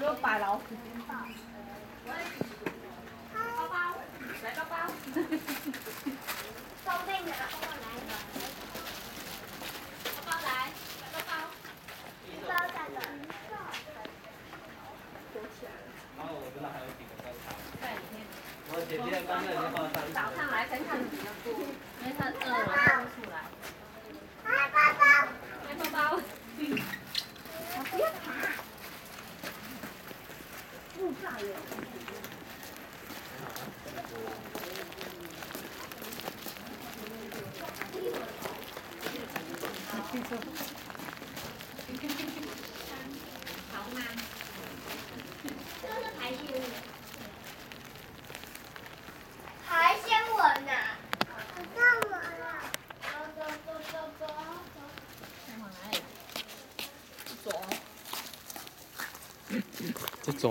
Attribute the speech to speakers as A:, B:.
A: 说老
B: 虎。
C: 包
A: 包，来包包。
C: 装备呢？包包。包
A: 包来，包包。
D: 包。来。包。
A: 在。
D: 我姐姐刚才包了。早上来，
A: 先看的比较多。
C: 还嫌我呢？
A: 走。